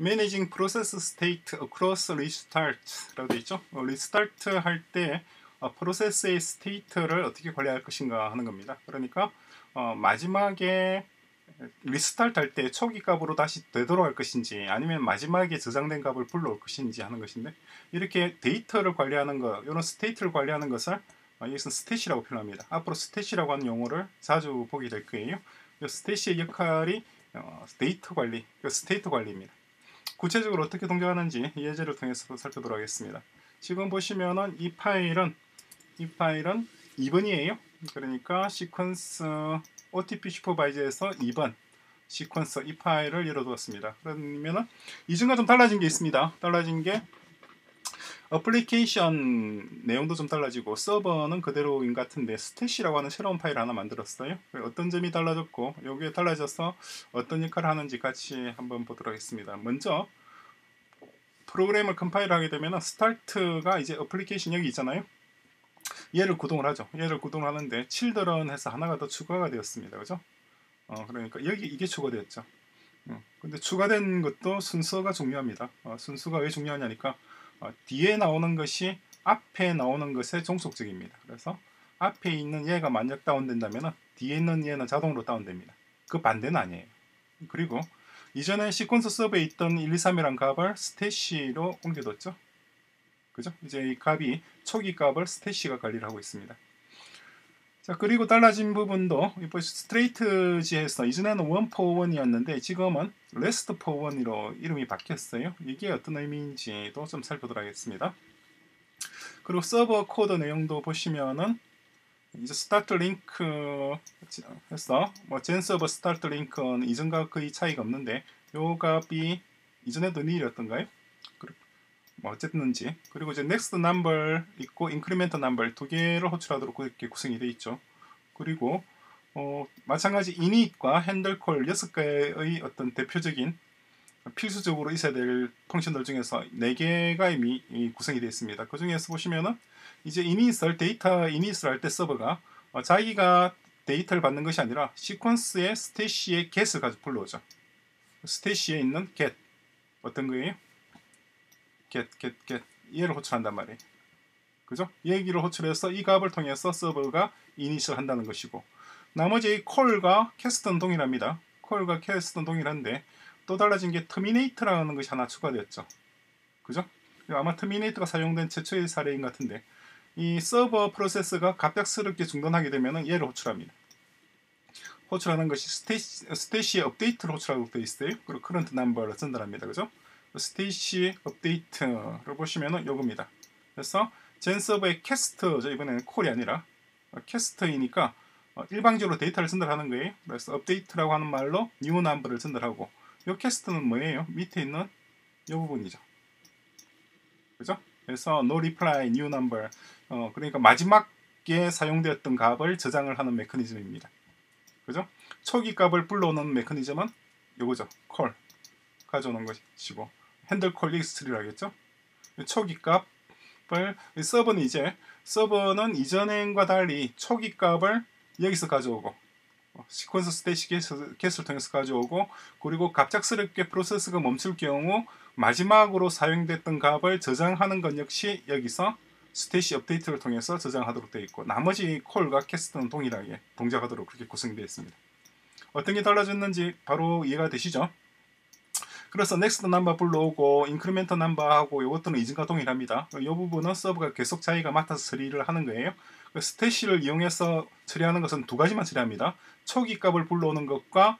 Managing Process State Across Restart라고 되어 있죠. 어, restart 할때 어, 프로세스의 state를 어떻게 관리할 것인가 하는 겁니다. 그러니까 어, 마지막에 restart 할 때 초기 값으로 다시 되돌아갈 것인지 아니면 마지막에 저장된 값을 불러올 것인지 하는 것인데 이렇게 데이터를 관리하는 것, 이런 state를 관리하는 것을 어, 여기서 stash라고 표현합니다. 앞으로 stash라고 하는 용어를 자주 보게 될 거예요. stash의 역할이 어, 데이터 관리, state 관리입니다. 구체적으로 어떻게 동작하는지 예제를 통해서 살펴보도록 하겠습니다. 지금 보시면은 이 파일은 이 파일은 2번이에요. 그러니까 시퀀스 OTP 슈퍼바이저에서 2번 시퀀서 이 파일을 열어두었습니다. 그러면은 이전과 좀 달라진 게 있습니다. 달라진 게 어플리케이션 내용도 좀 달라지고 서버는 그대로인 것 같은데 stash라고 하는 새로운 파일 하나 만들었어요. 어떤 점이 달라졌고 여기에 달라져서 어떤 역할을 하는지 같이 한번 보도록 하겠습니다. 먼저 프로그램을 컴파일 하게 되면 start가 이제 어플리케이션 여기 있잖아요. 얘를 구동을 하죠. 얘를 구동하는데 children 해서 하나가 더 추가가 되었습니다. 그죠? 어, 그러니까 여기 이게 추가되었죠. 어, 근데 추가된 것도 순서가 중요합니다. 어, 순서가 왜 중요하냐니까 어, 뒤에 나오는 것이 앞에 나오는 것의 종속적입니다. 그래서 앞에 있는 얘가 만약 다운된다면 뒤에 있는 얘는 자동으로 다운됩니다. 그 반대는 아니에요. 그리고 이전에 sequence 서버에 있던 1, 2, 3이란 값을 stash로 옮겨뒀죠. 그죠? 이제 이 값이 초기 값을 stash가 관리를 하고 있습니다. 자 그리고 달라진 부분도 strategy에서 이전에는 one for one이었는데 지금은 rest for one으로 이름이 바뀌었어요. 이게 어떤 의미인지도 좀 살펴보도록 하겠습니다. 그리고 서버 코드 내용도 보시면은 이제 start link 해서 뭐 gen server start link는 이전과 거의 차이가 없는데 요 값이 이전에도 nil이었던가요? 뭐 어쨌든지 그리고 이제 next number 있고 increment number 두 개를 호출하도록 이렇게 구성이 되어 있죠. 그리고 어, 마찬가지 init과 handle call 여섯 개의 어떤 대표적인 필수적으로 있어야 될 function들 중에서 네 개가 이미 구성이 되어 있습니다. 그 중에서 보시면은 이제 init을 데이터 init을 할때 서버가 어, 자기가 데이터를 받는 것이 아니라 sequence의 stash의 get을 가지고 불러오죠. stash에 있는 get 어떤 거예요? Get, get, get 얘를 호출한단 말이에요. 그죠? 얘기를 호출해서 이 값을 통해서 서버가 이니셜 한다는 것이고 나머지 call과 cast는 동일합니다. call과 cast는 동일한데 또 달라진 게 terminate라는 것이 하나 추가되었죠. 그죠? 아마 terminate가 사용된 최초의 사례인 것 같은데 이 서버 프로세스가 갑작스럽게 중단하게 되면 얘를 호출합니다. 호출하는 것이 stash, stash의 update를 호출하고 되어 있어요. 그리고 current number를 전달합니다. 그죠? stash update를 보시면은 요겁니다. 그래서 gen server의 cast, 저 이번에는 call이 아니라 cast이니까 어, 일방적으로 데이터를 전달하는 거예요. 그래서 update라고 하는 말로 new number를 전달하고 요 cast는 뭐예요? 밑에 있는 요 부분이죠. 그죠? 그래서 no reply new number 어, 그러니까 마지막에 사용되었던 값을 저장을 하는 메커니즘입니다. 그죠? 초기 값을 불러오는 메커니즘은 요거죠. call 가져오는 것이고 handle call execute를 하겠죠. 초기 값을 서버는 이제 서버는 이전과 달리 초기 값을 여기서 가져오고 sequence stash get을 통해서 가져오고 그리고 갑작스럽게 프로세스가 멈출 경우 마지막으로 사용됐던 값을 저장하는 것 역시 여기서 stash update를 통해서 저장하도록 되어 있고 나머지 call과 cast는 동일하게 동작하도록 그렇게 구성되어 있습니다. 어떤 게 달라졌는지 바로 이해가 되시죠? 그래서 next number 불러오고 increment number하고 이것들은 이전과 동일합니다. 이 부분은 서버가 계속 자기가 맡아서 처리를 하는 거예요. 그 stash를 이용해서 처리하는 것은 두 가지만 처리합니다. 초기 값을 불러오는 것과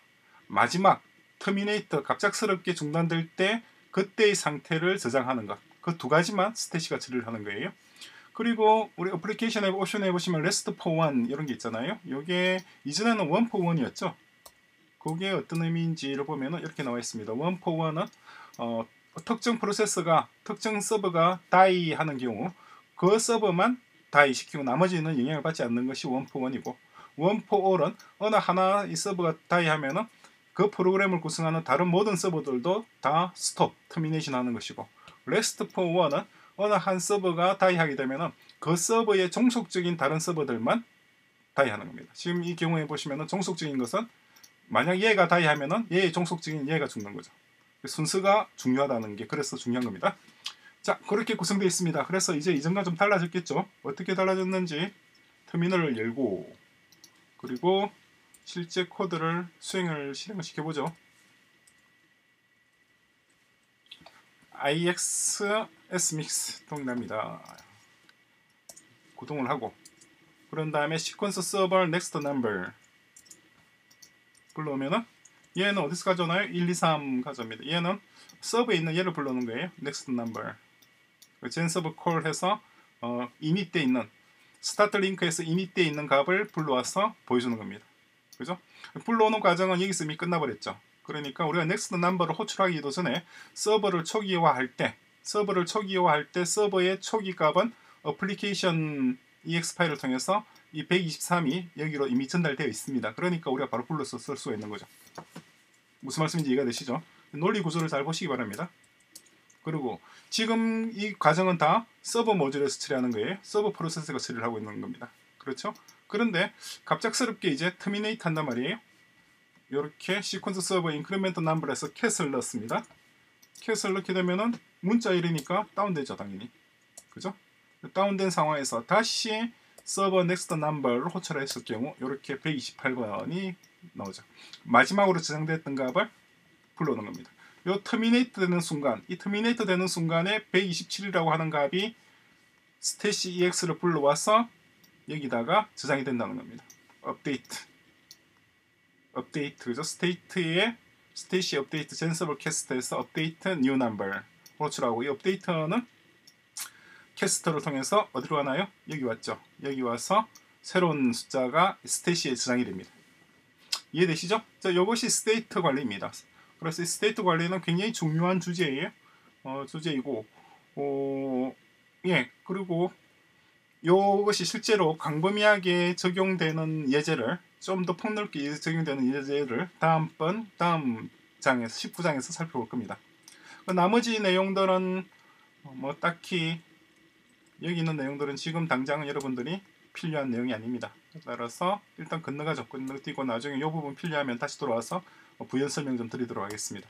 마지막 terminate 갑작스럽게 중단될 때 그때의 상태를 저장하는 것. 그 두 가지만 stash가 처리를 하는 거예요. 그리고 우리 application에 옵션에 보시면 rest for one 이런 게 있잖아요. 이게 이전에는 one for one이었죠. 그게 어떤 의미인지를 보면 이렇게 나와 있습니다. one for one은 어, 특정 프로세스가 특정 서버가 die 하는 경우 그 서버만 die 시키고 나머지는 영향을 받지 않는 것이 원포원이고 원포올은 어느 하나 이 서버가 die 하면은 그 프로그램을 구성하는 다른 모든 서버들도 다 스톱, termination 하는 것이고 rest for one은 어느 한 서버가 die 하게 되면은 그 서버의 종속적인 다른 서버들만 die 하는 겁니다. 지금 이 경우에 보시면은 종속적인 것은 만약 얘가 die 하면은 얘의 종속적인 얘가 죽는 거죠. 순서가 중요하다는 게 그래서 중요한 겁니다. 자, 그렇게 구성되어 있습니다. 그래서 이제 이전과 좀 달라졌겠죠. 어떻게 달라졌는지 터미널을 열고 그리고 실제 코드를 수행을 실행을 시켜보죠. ix smix 동일합니다. 구동을 하고 그런 다음에 시퀀스 서버 next number 불러오면은 얘는 어디서 가져오나요? 1, 2, 3 가져옵니다. 얘는 서버에 있는 얘를 불러오는 거예요. next number gen server call 해서 어, init돼 있는 start link에서 init돼 있는 값을 불러와서 보여주는 겁니다. 그죠? 불러오는 과정은 여기서 이미 끝나버렸죠. 그러니까 우리가 next number를 호출하기도 전에 서버를 초기화할 때 서버를 초기화할 때 서버의 초기 값은 application ex 파일을 통해서 이 123이 여기로 이미 전달되어 있습니다. 그러니까 우리가 바로 불러서 쓸 수가 있는 거죠. 무슨 말씀인지 이해가 되시죠? 논리 구조를 잘 보시기 바랍니다. 그리고 지금 이 과정은 다 서버 모듈에서 처리하는 거예요. 서버 프로세스가 처리를 하고 있는 겁니다. 그렇죠? 그런데 갑작스럽게 이제 terminate 한단 말이에요. 이렇게 Sequence Server increment number에서 cat을 넣습니다. cat을 넣게 되면은 문자열이니까 다운되죠, 당연히. 그죠? 다운된 상황에서 다시 Server next number를 호출했을 경우 이렇게 128번이 나오죠. 마지막으로 저장됐던 값을 불러오는 겁니다. 요 terminate 되는 순간, 이 terminate 되는 순간에 127이라고 하는 값이 stash ex를 불러와서 여기다가 저장이 된다는 겁니다. 업데이트. 업데이트, 그죠? state의 Stash update GenServer cast에서 update new number 호출하고 이 업데이트는 cast를 통해서 어디로 가나요? 여기 왔죠. 여기 와서 새로운 숫자가 Stash에 저장이 됩니다. 이해되시죠? 자, 이것이 state 관리입니다. 그래서 이 state 관리는 굉장히 중요한 주제예요. 어, 주제이고, 어, 예, 그리고 이것이 실제로 광범위하게 적용되는 예제를 좀 더 폭넓게 적용되는 예제를 다음번 다음 장에서 19장에서 살펴볼 겁니다. 그 나머지 내용들은 뭐 딱히 여기 있는 내용들은 지금 당장은 여러분들이 필요한 내용이 아닙니다. 따라서 일단 건너가죠. 건너뛰고 나중에 이 부분 필요하면 다시 돌아와서 부연 설명 좀 드리도록 하겠습니다.